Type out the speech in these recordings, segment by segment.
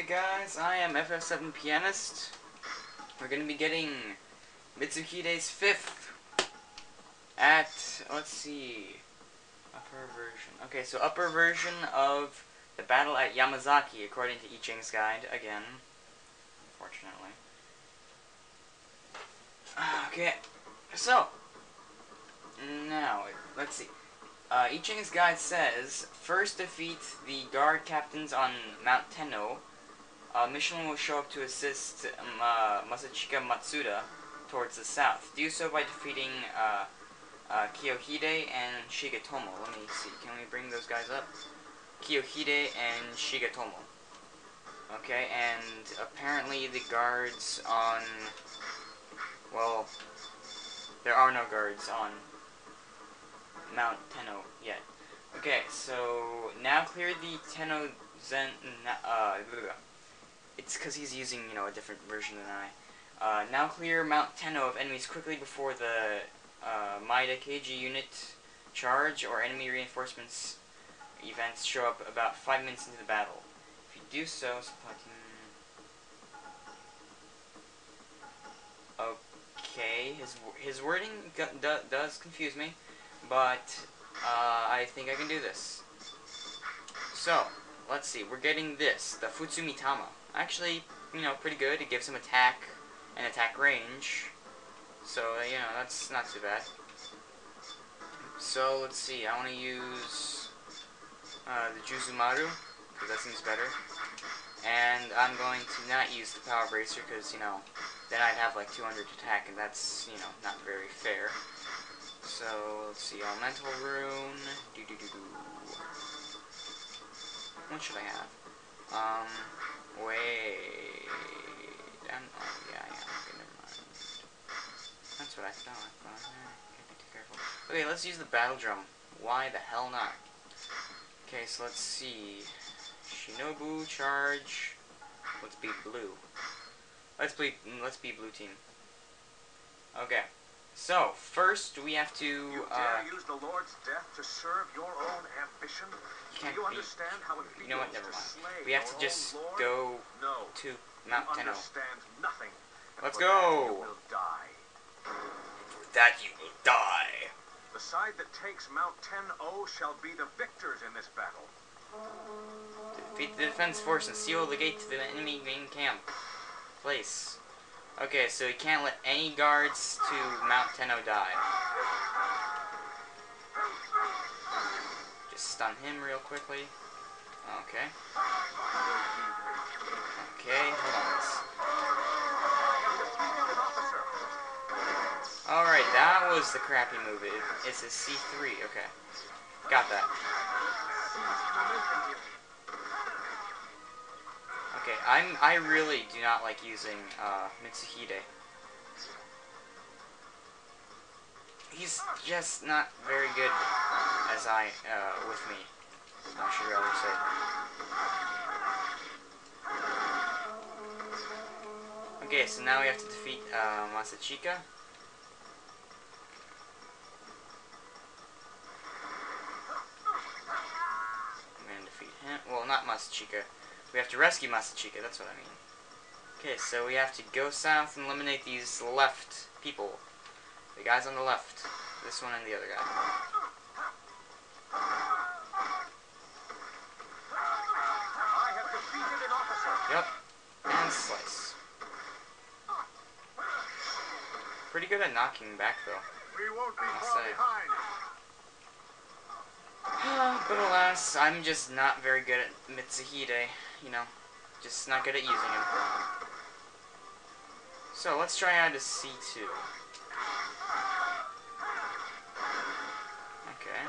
Hey guys, I am FF7 Pianist. We're gonna be getting Mitsuhide's fifth at, let's see, upper version. Okay, so upper version of the battle at Yamazaki, according to EChang's guide, again, unfortunately. Okay, so, now, let's see. Uh, EChang's guide says, first defeat the guard captains on Mount Tenno, uh, Michelin will show up to assist um, uh, Masachika Matsuda towards the south. Do so by defeating uh, uh, Kiyohide and Shigetomo. Let me see. Can we bring those guys up? Kiyohide and Shigetomo. Okay, and apparently the guards on... Well, there are no guards on Mount Tenno yet. Okay, so now clear the Tenno Zen... Uh, it's because he's using, you know, a different version than I. Uh, now clear Mount Tenno of enemies quickly before the uh, Maeda Keiji unit charge or enemy reinforcements events show up about 5 minutes into the battle. If you do so, supply Okay, his, his wording does confuse me, but uh, I think I can do this. So, let's see, we're getting this, the Futsumitama actually, you know, pretty good. It gives him attack and attack range. So, you know, that's not too bad. So, let's see. I want to use uh, the Juzumaru, because that seems better. And I'm going to not use the Power Bracer, because, you know, then I'd have like 200 attack, and that's, you know, not very fair. So, let's see. Elemental Rune. Do do do do. What should I have? Um, Wait. I'm, oh, yeah, yeah. Okay, never mind. That's what I thought, but eh, can't be careful. Okay, let's use the battle drum. Why the hell not? Okay, so let's see. Shinobu, charge. Let's be blue. Let's be, let's be blue team. Okay. So, first we have to, you uh... use the Lord's death to serve your own ambition? You Can't Do you be, understand how it You know what, never mind. We have to just Lord? go no. to Mount you Tenno. nothing. Let's go! That you will die. For that you will die. The side that takes Mount Tenno shall be the victors in this battle. Defeat the defense force and seal the gate to the enemy main camp. Place. Okay, so we can't let any guards to Mount Tenno die. Just stun him real quickly. Okay. Okay, hold on. Alright, that was the crappy move. It, it's a C3, okay. Got that. I'm I really do not like using uh, Mitsuhide. He's just not very good as I uh, with me. I should rather say. Okay, so now we have to defeat uh, Masachika. I'm gonna defeat him. Well, not Masachika. We have to rescue Masachika, that's what I mean. Okay, so we have to go south and eliminate these left people. The guys on the left. This one and the other guy. Yep. And slice. Pretty good at knocking back, though. We won't be I'll far say. behind. But alas, I'm just not very good at Mitsuhide you know, just not good at using him. So let's try out a C2. Okay.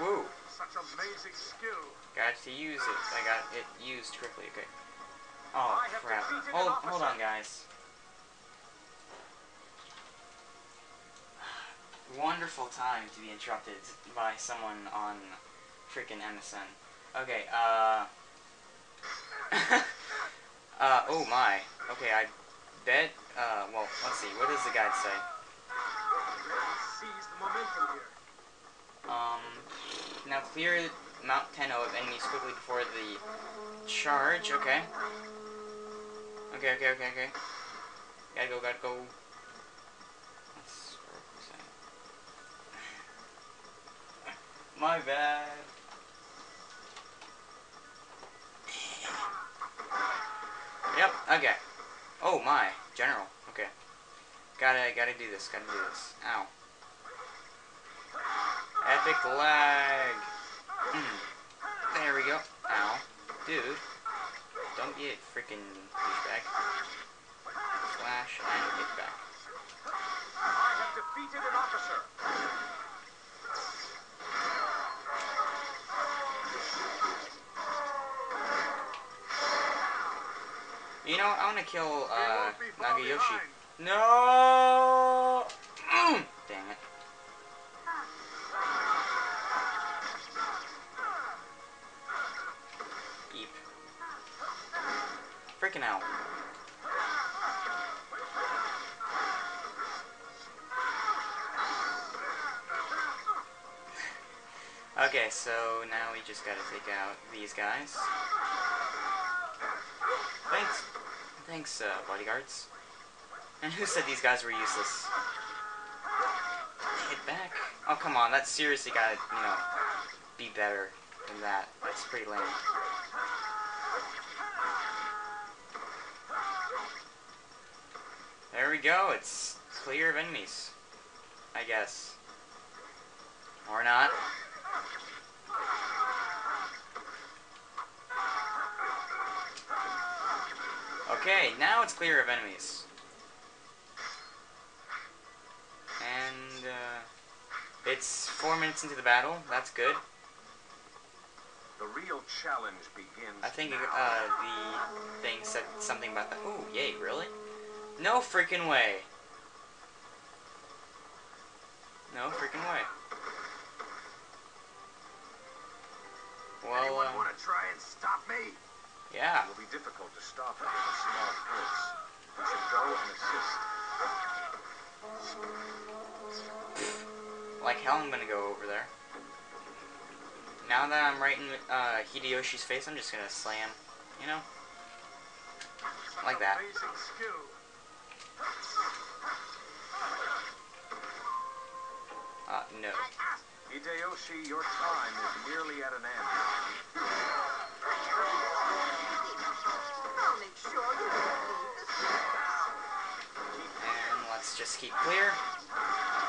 Woo. Such amazing skill. Got to use it. I got it used quickly. Okay. Oh crap. Hold hold on guys. Wonderful time to be interrupted by someone on freaking MSN. Okay, uh... uh, oh my. Okay, I bet, uh, well, let's see, what does the guide say? Seize the momentum here. Um, now clear Mount Tenno of enemies quickly before the charge. Okay. Okay, okay, okay, okay. Gotta go, gotta go. My bad. Yep, okay. Oh my, general. Okay. Gotta gotta do this, gotta do this. Ow. Epic lag. Mm. There we go. Ow. Dude. Don't be a freaking douchebag. Slash and hit back. I have defeated an officer. You know, I wanna kill uh won't be far Nagayoshi. No Mm. Dang it. Eep. Freaking out. Okay, so now we just gotta take out these guys. Thanks. Thanks, uh, bodyguards. And who said these guys were useless? Hit back. Oh, come on. That seriously gotta, you know, be better than that. That's pretty lame. There we go. It's clear of enemies. I guess. Or not. Okay, now it's clear of enemies. And, uh, it's four minutes into the battle. That's good. The real challenge begins I think, uh, the thing said something about that. Oh, yay, really? No freaking way. No freaking way. Well, Anyone uh, want to try and stop me? Yeah. It will be difficult to stop me with a small force. We should go and assist. Like hell, I'm gonna go over there. Now that I'm right in uh, Hideyoshi's face, I'm just gonna slam. You know? Like that. Uh, no. Hideyoshi, your time is nearly at an end. Just keep clear.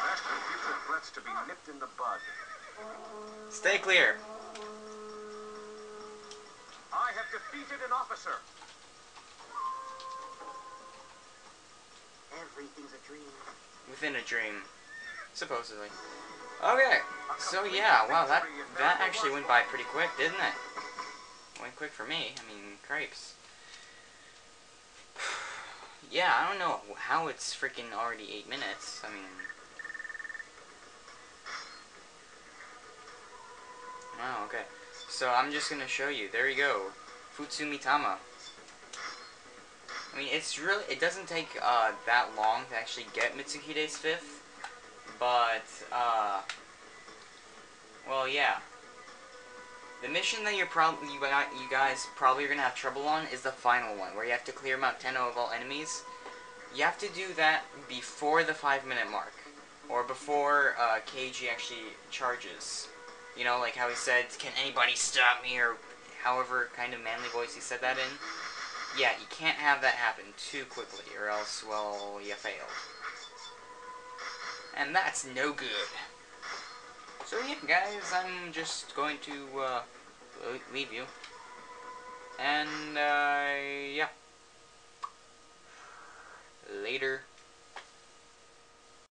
Best for future threats to be nipped in the bud. Stay clear. I have defeated an officer. Everything's a dream. Within a dream. Supposedly. Okay. So yeah, wow, that that actually went by pretty quick, didn't it? Went quick for me. I mean, crepes. Yeah, I don't know how it's freaking already eight minutes. I mean. Wow, okay. So I'm just gonna show you. There you go. Futsumitama. I mean, it's really, it doesn't take uh, that long to actually get Mitsuhide's fifth, but, uh, well, yeah. The mission that you're probably, you, guys probably are gonna have trouble on is the final one, where you have to clear Mount Tenno of all enemies. You have to do that before the five minute mark, or before uh, Keiji actually charges. You know, like how he said, "Can anybody stop me?" or however kind of manly voice he said that in. Yeah, you can't have that happen too quickly, or else, well, you failed. And that's no good so yeah, guys, I'm just going to uh, leave you. And, uh, yeah. Later.